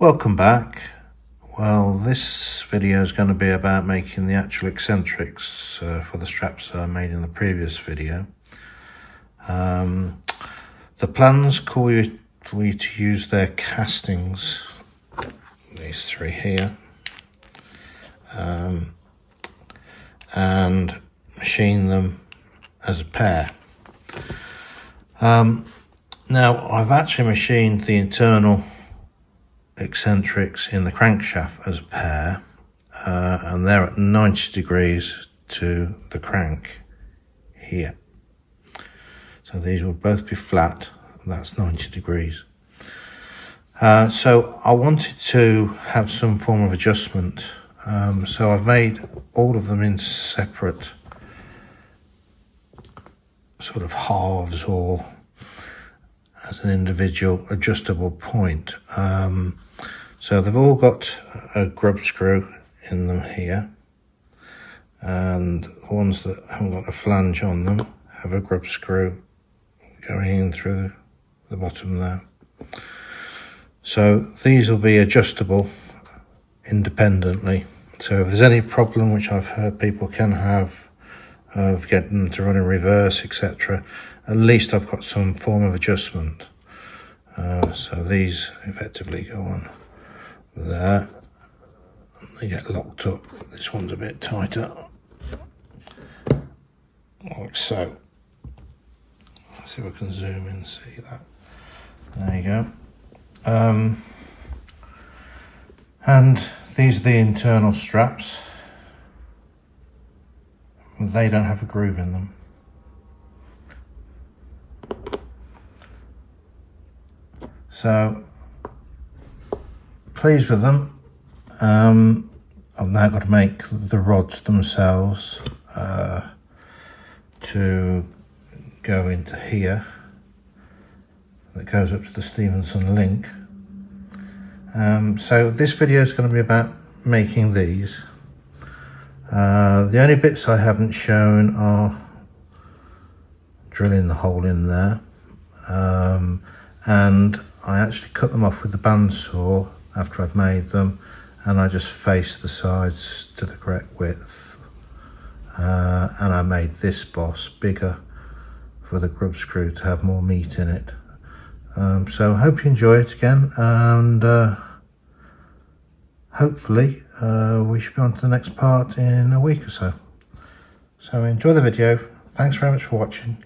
Welcome back. Well, this video is going to be about making the actual eccentrics uh, for the straps I made in the previous video. Um, the plans call you for you to use their castings, these three here, um, and machine them as a pair. Um, now, I've actually machined the internal eccentrics in the crankshaft as a pair, uh, and they're at 90 degrees to the crank here. So these will both be flat, that's 90 degrees. Uh, so I wanted to have some form of adjustment. Um, so I've made all of them into separate sort of halves or as an individual adjustable point. Um, so they've all got a grub screw in them here. And the ones that haven't got a flange on them have a grub screw going in through the bottom there. So these will be adjustable independently. So if there's any problem, which I've heard people can have, of getting them to run in reverse, etc., at least I've got some form of adjustment. Uh, so these effectively go on there. They get locked up. This one's a bit tighter. Like so. Let's see if I can zoom in and see that. There you go. Um, and these are the internal straps. They don't have a groove in them. So, pleased with them. Um, I've now got to make the rods themselves uh, to go into here that goes up to the Stephenson link. Um, so this video is going to be about making these. Uh, the only bits I haven't shown are drilling the hole in there um, and I actually cut them off with the bandsaw after I've made them and I just faced the sides to the correct width. Uh, and I made this boss bigger for the grub screw to have more meat in it. Um, so I hope you enjoy it again and uh, hopefully uh, we should be on to the next part in a week or so. So enjoy the video. Thanks very much for watching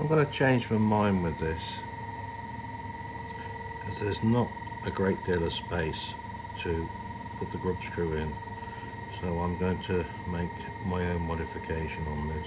I'm going to change my mind with this. Because there's not a great deal of space to put the grub screw in so I'm going to make my own modification on this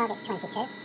target's 22.